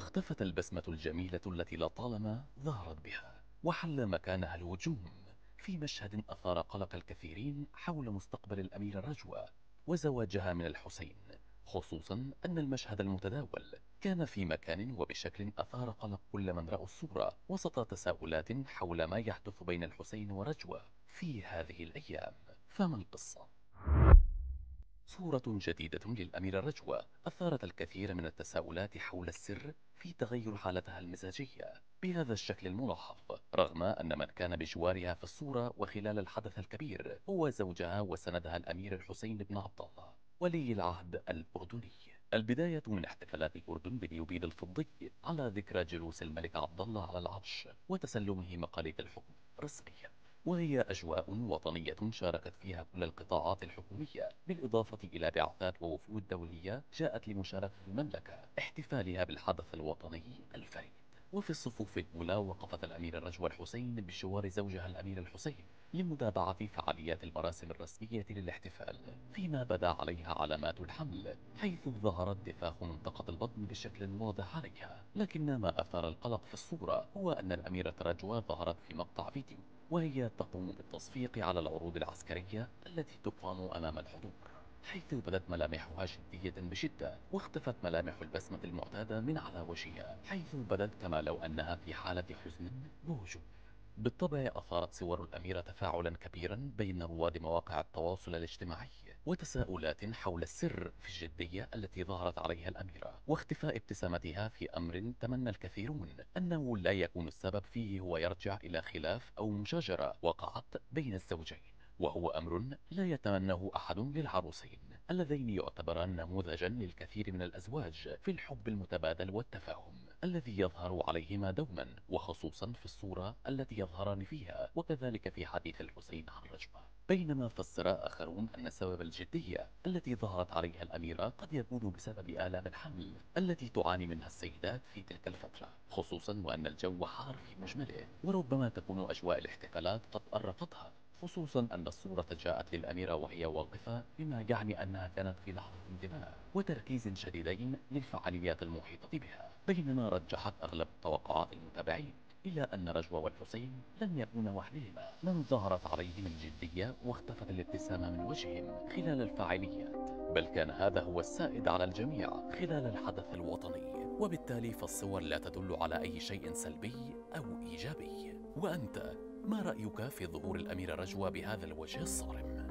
اختفت البسمة الجميلة التي لطالما ظهرت بها وحل مكانها الهجوم في مشهد أثار قلق الكثيرين حول مستقبل الأميرة رجوة وزواجها من الحسين خصوصا أن المشهد المتداول كان في مكان وبشكل أثار قلق كل من رأوا الصورة وسط تساؤلات حول ما يحدث بين الحسين ورجوة في هذه الأيام فما القصة؟ صورة جديدة للأميرة رجوة أثارت الكثير من التساؤلات حول السر في تغير حالتها المزاجية بهذا الشكل الملاحظ رغم أن من كان بجوارها في الصورة وخلال الحدث الكبير هو زوجها وسندها الأمير الحسين بن عبد الله ولي العهد الأردني. البداية من احتفالات الأردن باليوبيل الفضي على ذكرى جلوس الملك عبد الله على العرش وتسلمه مقاليد الحكم رسميا وهي أجواء وطنية شاركت فيها كل القطاعات الحكومية بالإضافة إلى بعثات ووفود دولية جاءت لمشاركة المملكة احتفالها بالحدث الوطني الفريد. وفي الصفوف الأولى وقفت الأميرة رجوى الحسين بجوار زوجها الأمير الحسين لمتابعة فعاليات المراسم الرسمية للاحتفال فيما بدا عليها علامات الحمل حيث ظهرت دفاخ منطقة البطن بشكل واضح عليها. لكن ما أثار القلق في الصورة هو أن الأميرة رجوى ظهرت في مقطع فيديو. وهي تقوم بالتصفيق على العروض العسكرية التي تقام أمام الحضور حيث بدت ملامحها جدية بشدة واختفت ملامح البسمة المعتادة من على وجهها حيث بدت كما لو أنها في حالة حزن وهجوم بالطبع أثارت صور الأميرة تفاعلا كبيرا بين رواد مواقع التواصل الاجتماعي وتساؤلات حول السر في الجدية التي ظهرت عليها الأميرة واختفاء ابتسامتها في أمر تمنى الكثيرون. أنه لا يكون السبب فيه هو يرجع إلى خلاف أو مشاجرة وقعت بين الزوجين وهو أمر لا يتمناه أحد للعروسين اللذين يعتبران نموذجا للكثير من الأزواج في الحب المتبادل والتفاهم. الذي يظهر عليهما دوما وخصوصا في الصورة التي يظهران فيها وكذلك في حديث الحسين عن رجوة بينما فسر آخرون أن سبب الجدية التي ظهرت عليها الأميرة قد يكون بسبب آلام الحمل التي تعاني منها السيدات في تلك الفترة خصوصا وأن الجو حار في مجمله وربما تكون أجواء الاحتفالات قد أرقتها. خصوصا أن الصورة جاءت للأميرة وهي واقفة بما يعني أنها كانت في لحظة انتباه وتركيز شديدين للفعاليات المحيطة بها. بينما رجحت أغلب توقعات المتابعين إلى أن رجوة والحسين لن يكونا وحدهما. من ظهرت عليهم الجدية واختفت الابتسامة من وجههم خلال الفعاليات. بل كان هذا هو السائد على الجميع خلال الحدث الوطني. وبالتالي فالصور لا تدل على أي شيء سلبي أو إيجابي. وأنت ما رأيك في ظهور الأميرة رجوى بهذا الوجه الصارم؟